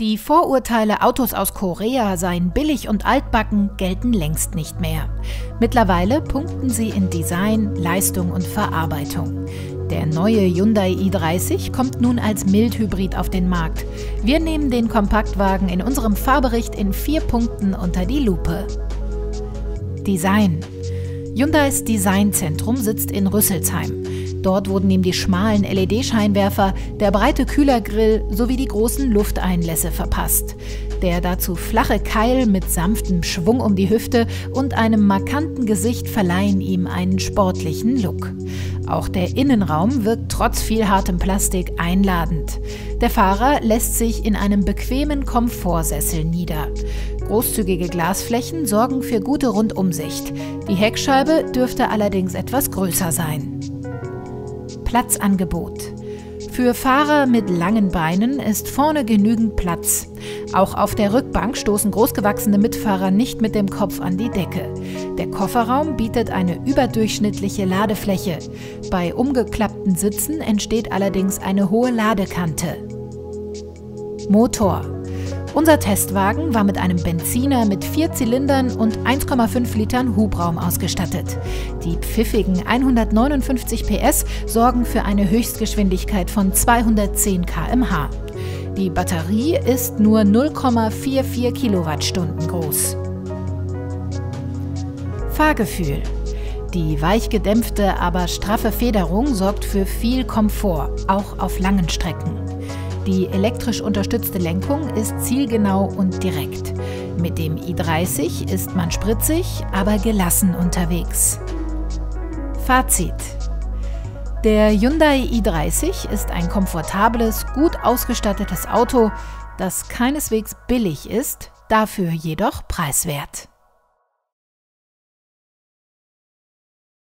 Die Vorurteile, Autos aus Korea seien billig und altbacken, gelten längst nicht mehr. Mittlerweile punkten sie in Design, Leistung und Verarbeitung. Der neue Hyundai i30 kommt nun als Mildhybrid auf den Markt. Wir nehmen den Kompaktwagen in unserem Fahrbericht in vier Punkten unter die Lupe. Design Hyundais Designzentrum sitzt in Rüsselsheim. Dort wurden ihm die schmalen LED-Scheinwerfer, der breite Kühlergrill sowie die großen Lufteinlässe verpasst. Der dazu flache Keil mit sanftem Schwung um die Hüfte und einem markanten Gesicht verleihen ihm einen sportlichen Look. Auch der Innenraum wirkt trotz viel hartem Plastik einladend. Der Fahrer lässt sich in einem bequemen Komfortsessel nieder. Großzügige Glasflächen sorgen für gute Rundumsicht. Die Heckscheibe dürfte allerdings etwas größer sein. Platzangebot. Für Fahrer mit langen Beinen ist vorne genügend Platz. Auch auf der Rückbank stoßen großgewachsene Mitfahrer nicht mit dem Kopf an die Decke. Der Kofferraum bietet eine überdurchschnittliche Ladefläche. Bei umgeklappten Sitzen entsteht allerdings eine hohe Ladekante. Motor. Unser Testwagen war mit einem Benziner mit vier Zylindern und 1,5 Litern Hubraum ausgestattet. Die pfiffigen 159 PS sorgen für eine Höchstgeschwindigkeit von 210 km/h. Die Batterie ist nur 0,44 Kilowattstunden groß. Fahrgefühl. Die weich gedämpfte, aber straffe Federung sorgt für viel Komfort, auch auf langen Strecken. Die elektrisch unterstützte Lenkung ist zielgenau und direkt. Mit dem i30 ist man spritzig, aber gelassen unterwegs. Fazit. Der Hyundai i30 ist ein komfortables, gut ausgestattetes Auto, das keineswegs billig ist, dafür jedoch preiswert.